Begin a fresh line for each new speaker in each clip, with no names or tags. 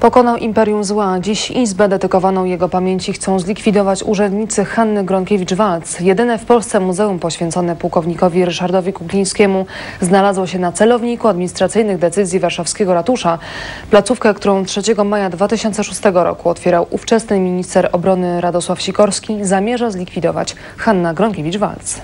Pokonał Imperium Zła. Dziś izbę dedykowaną jego pamięci chcą zlikwidować urzędnicy Hanny Gronkiewicz-Walc. Jedyne w Polsce muzeum poświęcone pułkownikowi Ryszardowi Kuklińskiemu znalazło się na celowniku administracyjnych decyzji warszawskiego ratusza. Placówkę, którą 3 maja 2006 roku otwierał ówczesny minister obrony Radosław Sikorski, zamierza zlikwidować Hanna Gronkiewicz-Walc.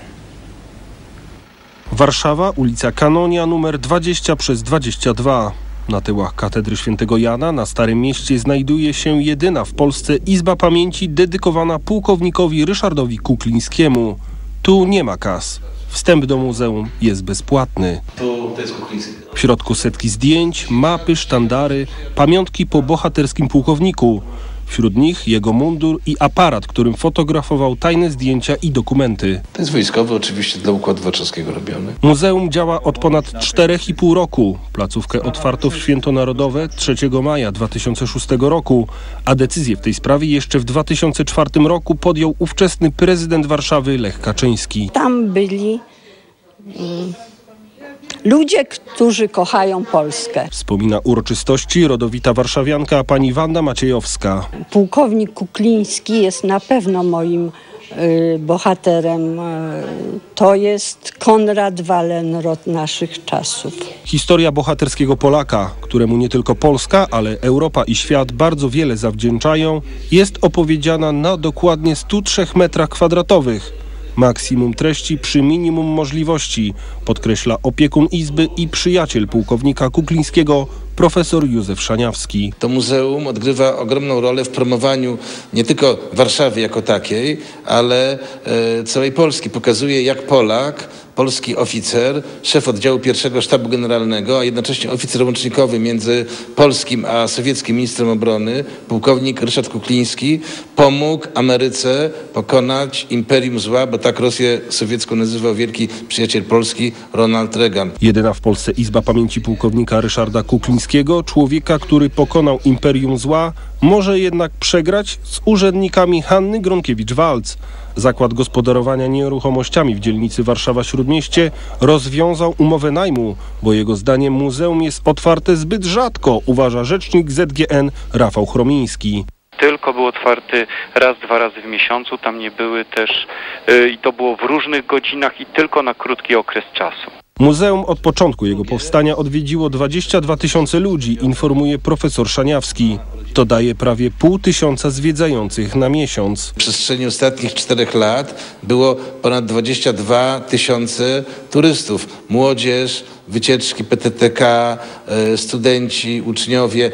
Warszawa, ulica Kanonia, numer 20 przez 22. Na tyłach katedry świętego Jana na Starym Mieście znajduje się jedyna w Polsce Izba Pamięci dedykowana pułkownikowi Ryszardowi Kuklińskiemu. Tu nie ma kas. Wstęp do muzeum jest bezpłatny. W środku setki zdjęć, mapy, sztandary, pamiątki po bohaterskim pułkowniku. Wśród nich jego mundur i aparat, którym fotografował tajne zdjęcia i dokumenty.
To jest wojskowy, oczywiście dla Układu Warszawskiego robiony.
Muzeum działa od ponad 4,5 roku. Placówkę otwarto w Święto Narodowe 3 maja 2006 roku, a decyzję w tej sprawie jeszcze w 2004 roku podjął ówczesny prezydent Warszawy Lech Kaczyński.
Tam byli mm, ludzie, którzy kochają Polskę.
Wspomina uroczystości rodowita warszawianka pani Wanda Maciejowska.
Pułkownik Kukliński jest na pewno moim y, bohaterem. Y, to jest Konrad Wallenrod naszych czasów.
Historia bohaterskiego Polaka, któremu nie tylko Polska, ale Europa i świat bardzo wiele zawdzięczają, jest opowiedziana na dokładnie 103 metrach kwadratowych. Maksimum treści przy minimum możliwości, podkreśla opiekun Izby i przyjaciel pułkownika Kuklińskiego, profesor Józef Szaniawski.
To muzeum odgrywa ogromną rolę w promowaniu nie tylko Warszawy jako takiej, ale e, całej Polski. Pokazuje jak Polak, polski oficer, szef oddziału pierwszego sztabu generalnego, a jednocześnie oficer łącznikowy między polskim a sowieckim ministrem obrony, pułkownik Ryszard Kukliński, pomógł Ameryce pokonać imperium zła, bo tak Rosję sowiecką nazywał wielki przyjaciel Polski Ronald Reagan.
Jedyna w Polsce Izba Pamięci pułkownika Ryszarda Kuklińskiego, człowieka, który pokonał imperium zła, może jednak przegrać z urzędnikami Hanny Gronkiewicz-Walc. Zakład Gospodarowania Nieruchomościami w dzielnicy Warszawa-Śródmieście rozwiązał umowę najmu, bo jego zdaniem muzeum jest otwarte zbyt rzadko, uważa rzecznik ZGN Rafał Chromiński
tylko był otwarty raz, dwa razy w miesiącu. Tam nie były też y, i to było w różnych godzinach i tylko na krótki okres czasu.
Muzeum od początku jego powstania odwiedziło 22 tysiące ludzi, informuje profesor Szaniawski. To daje prawie pół tysiąca zwiedzających na miesiąc.
W przestrzeni ostatnich czterech lat było ponad 22 tysiące turystów. Młodzież, wycieczki PTTK, e, studenci, uczniowie,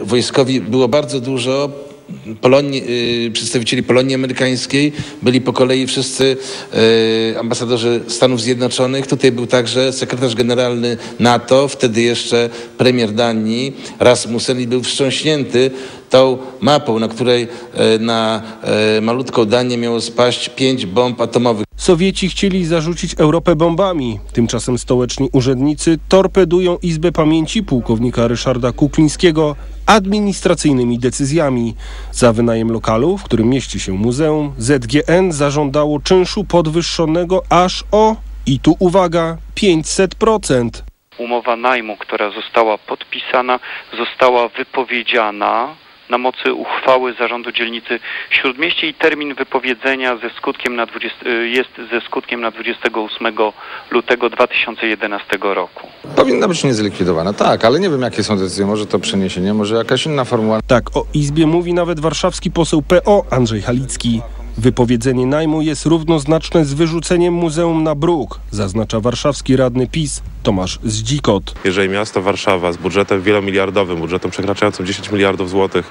e, wojskowi. Było bardzo dużo Polonii, y, przedstawicieli Polonii Amerykańskiej, byli po kolei wszyscy y, ambasadorzy Stanów Zjednoczonych. Tutaj był także sekretarz generalny NATO, wtedy jeszcze premier Danii, Rasmussen i był wstrząśnięty tą mapą, na której e, na e, malutką Danię miało spaść pięć bomb atomowych.
Sowieci chcieli zarzucić Europę bombami. Tymczasem stołeczni urzędnicy torpedują Izbę Pamięci pułkownika Ryszarda Kuklińskiego administracyjnymi decyzjami. Za wynajem lokalu, w którym mieści się muzeum, ZGN zażądało czynszu podwyższonego aż o, i tu uwaga, 500%.
Umowa najmu, która została podpisana, została wypowiedziana na mocy uchwały Zarządu Dzielnicy Śródmieście i termin wypowiedzenia ze skutkiem na 20, y, jest ze skutkiem na 28 lutego 2011 roku.
Powinna być niezlikwidowana, tak, ale nie wiem jakie są decyzje, może to przeniesienie, może jakaś inna formuła.
Tak, o Izbie mówi nawet warszawski poseł PO Andrzej Halicki. Wypowiedzenie najmu jest równoznaczne z wyrzuceniem muzeum na bruk, zaznacza warszawski radny PiS Tomasz Zdzikot.
Jeżeli miasto Warszawa z budżetem wielomiliardowym, budżetem przekraczającym 10 miliardów złotych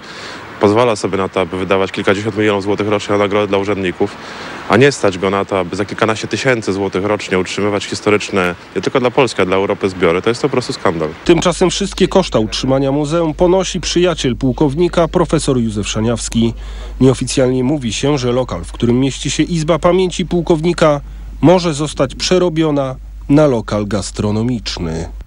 pozwala sobie na to, aby wydawać kilkadziesiąt milionów złotych rocznie na nagrody dla urzędników, a nie stać go na to, aby za kilkanaście tysięcy złotych rocznie utrzymywać historyczne, nie tylko dla Polski, a dla Europy zbiory, to jest to po prostu skandal.
Tymczasem wszystkie koszta utrzymania muzeum ponosi przyjaciel pułkownika, profesor Józef Szaniawski. Nieoficjalnie mówi się, że lokal, w którym mieści się Izba Pamięci Pułkownika, może zostać przerobiona na lokal gastronomiczny.